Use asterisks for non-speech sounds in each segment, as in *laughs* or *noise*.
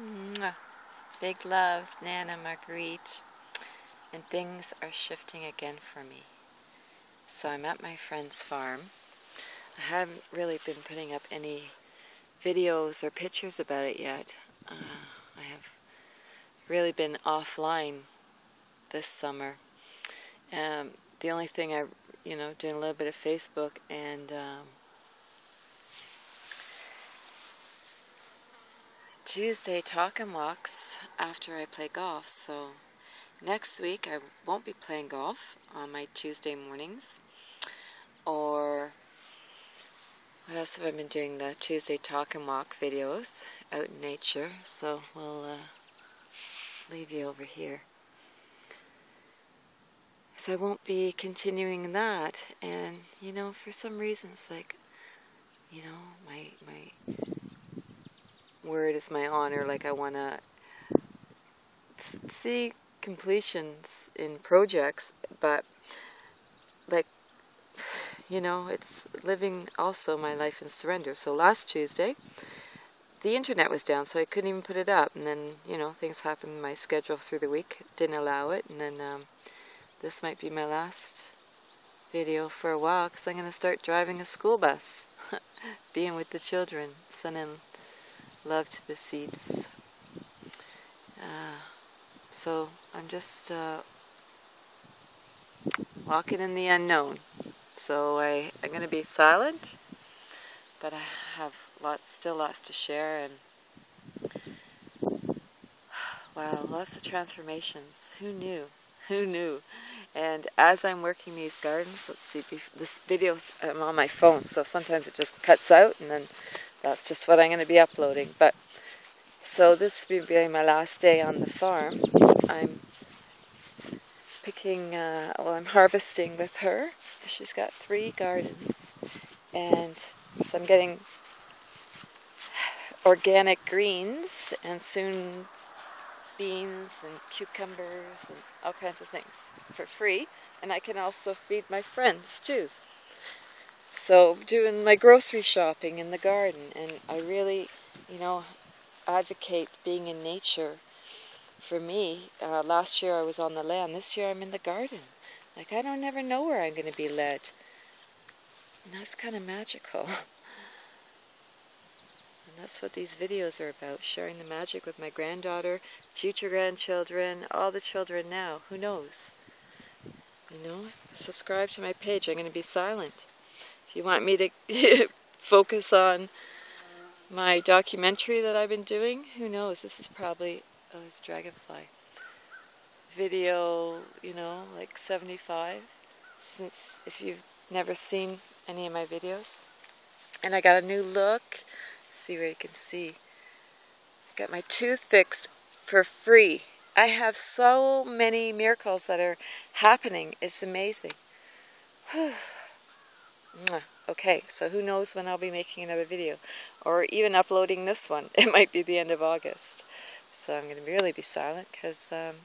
Mwah. Big loves, Nana Margarita. And things are shifting again for me. So I'm at my friend's farm. I haven't really been putting up any videos or pictures about it yet. Uh, I have really been offline this summer. Um, the only thing I, you know, doing a little bit of Facebook and um, Tuesday talk and walks after I play golf. So next week I won't be playing golf on my Tuesday mornings. Or what else have I been doing? The Tuesday talk and walk videos out in nature. So we'll uh, leave you over here. So I won't be continuing that. And you know, for some reason, it's like, you know, my my word it is my honor. Like I want to see completions in projects, but like you know, it's living also my life in surrender. So last Tuesday, the internet was down, so I couldn't even put it up. And then you know, things happened. My schedule through the week didn't allow it, and then um, this might be my last video for a while because I'm going to start driving a school bus, *laughs* being with the children, sending love to the seeds. Uh, so I'm just uh, walking in the unknown. So I, I'm going to be silent, but I have lots, still lots to share, and wow, lots of transformations. Who knew? *laughs* Who knew? And as I'm working these gardens, let's see, this video I'm on my phone, so sometimes it just cuts out, and then that's just what I'm going to be uploading. But so this will be my last day on the farm. I'm picking, uh, well, I'm harvesting with her. She's got three gardens, and so I'm getting organic greens and soon beans and cucumbers and all kinds of things for free. And I can also feed my friends too. So doing my grocery shopping in the garden, and I really, you know, advocate being in nature. For me, uh, last year I was on the land. This year I'm in the garden. Like I don't never know where I'm going to be led. And that's kind of magical. *laughs* and that's what these videos are about, sharing the magic with my granddaughter, future grandchildren, all the children now. Who knows? You know, subscribe to my page. I'm going to be silent. If you want me to *laughs* focus on my documentary that I've been doing, who knows? This is probably, oh, it's Dragonfly. Video, you know, like 75, since if you've never seen any of my videos. And I got a new look. See where you can see. I Got my tooth fixed for free. I have so many miracles that are happening. It's amazing. *sighs* Okay, so who knows when I'll be making another video, or even uploading this one. *laughs* It might be the end of August. So I'm going to really be silent because um,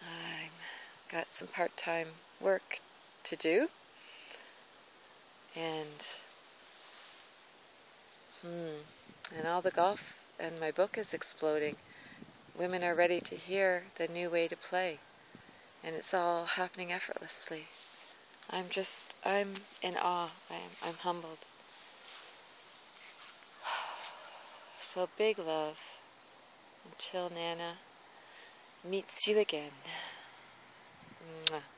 I've got some part-time work to do. And, hmm, and all the golf and my book is exploding. Women are ready to hear the new way to play. And it's all happening effortlessly. I'm just, I'm in awe. I'm, I'm humbled. *sighs* So big love until Nana meets you again. Mwah.